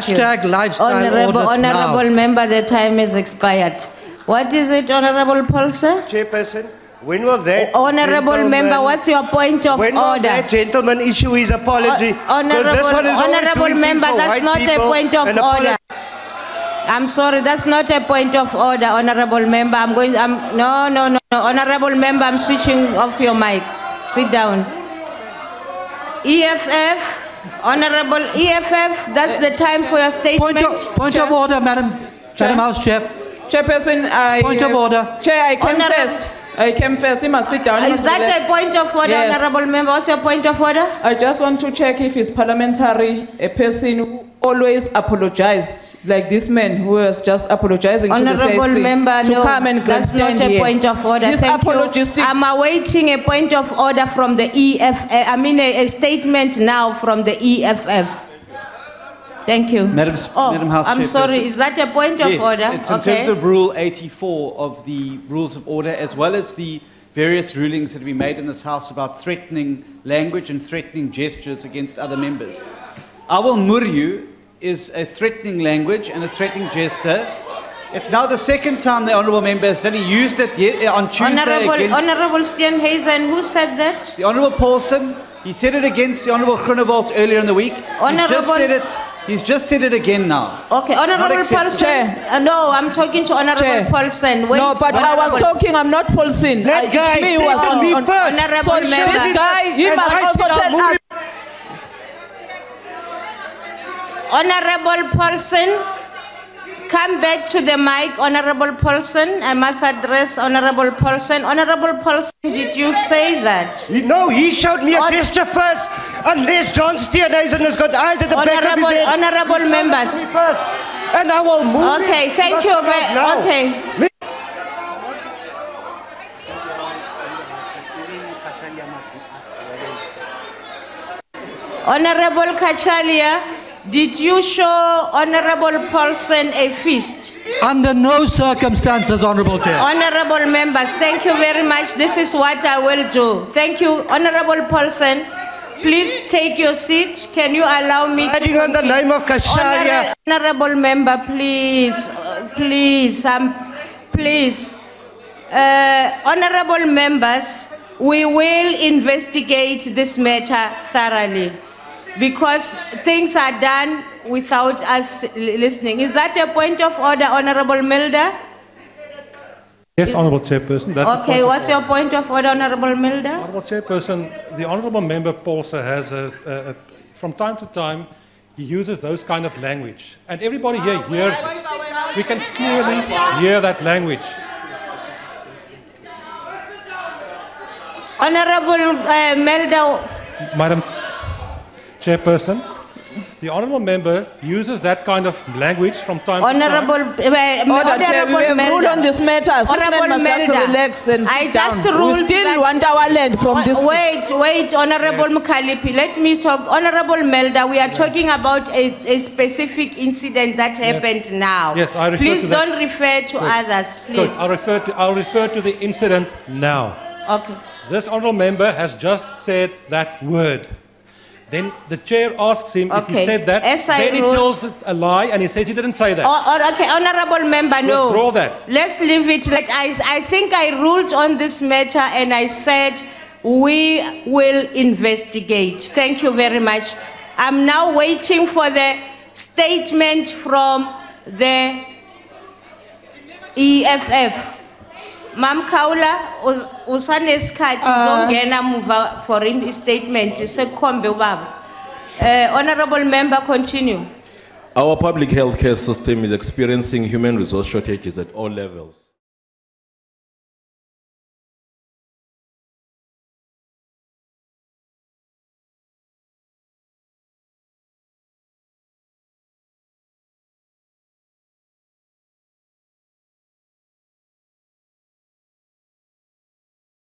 Thank you. Hashtag lifestyle Honorable, honorable member, the time is expired. What is it, Honorable Paulsen? Chairperson, when will that? Honorable member, what's your point of When will order? that gentleman issue his apology? 'Cause Honorable, this one is always honorable member, that's not a point of order. I'm sorry, that's not a point of order, honorable member. I'm going, I'm, no, no, no, no. Honorable member, I'm switching off your mic. Sit down. EFF, honorable EFF, that's the time for your statement. Point of, point of order, Madam, Chair. Madam House Chair. Chairperson, I. Point of order. Chair, I came Honourable- first. I came first. He must sit down. He Is must that relax. a point of order, Yes. honorable member? What's your point of order? I just want to check if he's parliamentary, a person who always apologize, like this man who was just apologizing to the Honorable CIC member, to no, come and that's not a here. point of order. This Thank you. apologistic. I'm awaiting a point of order from the EF, uh, I mean a, a statement now from the EFF. Thank you. Madam Oh, Madam House I'm sorry, is that a point of Yes, order? it's in Okay. terms of Rule 84 of the Rules of Order, as well as the various rulings that have been made in this House about threatening language and threatening gestures against other members. Awal muryu is a threatening language and a threatening gesture. It's now the second time the honourable member has done. He used it on Tuesday Honorable, against Honorable Steenhuisen, who said that? the Honourable Paulsen. He said it against the Honourable Groenewald earlier in the week. He's just said it. He's just said it again now. Okay, Honorable acceptable. Paulsen. Uh, no, I'm talking to Honorable Chair. Paulsen. Wait, No, but I was talking, I'm not pulsing. That I- guy me was on- me first. Honourable So member. this guy, he And must I also tell move us. Honorable Paulsen, come back to the mic, Honorable Paulsen. I must address Honorable Paulsen. Honorable Paulsen, did you say that? He- No, he showed me a Hon- gesture first. Unless John Steenhuisen has got eyes at the back of his Honorable, head. honorable Me members. first. And I will move. Okay, thank you. right ve- now. Okay. Honorable Kachalia, did you show Honorable Paulsen a fist? Under no circumstances, Honourable Chair. Honorable members, thank you very much. This is what I will do. Thank you, Honorable Paulsen. Please take your seat. Can you allow me to Hiding on the name of Kachalia. Honor- Honorable member, please, uh, please, um, please. Uh, honorable members, we will investigate this matter thoroughly because things are done without us listening. Is that a point of order, Honorable Mulder? Yes, Honourable Chairperson. That's Okay, what's your point of order, Honorable Mulder? Honourable Chairperson, the Honourable Member Paulsen has a, a, a, from time to time, he uses those kind of language. And everybody here hears. We can clearly hear that language. Honorable uh, Mulder, Madam Chairperson, the Honourable Member uses that kind of language from time Honorable, to time. uh, Order, Chair, we Honorable have ruled on this matter. Honorable must just relax and I sit down. just We ruled still that- want our land from this. Wait, wait, Honorable Mkhaliphi. let me talk. Honorable Melda, we are talking about a, a specific incident that happened now. Yes, I refer Please to that. don't refer to others, Good. please. I'll refer, to, I'll refer to the incident now. Okay. This honourable member has just said that word. Then the chair asks him if he said that. As I then he wrote- tells a lie and he says he didn't say that. Or, or- okay, Honorable Member, no. Withdraw that. Let's leave it. Like I, I think I ruled on this matter and I said we will investigate. Thank you very much. I'm now waiting for the statement from the EFF. Mam Kaula, us- usanesikhathi uzongena muva for in statement sekukhombe ubaba. Uh, Honorable Member, continue. Our public healthcare system is experiencing human resource shortages at all levels.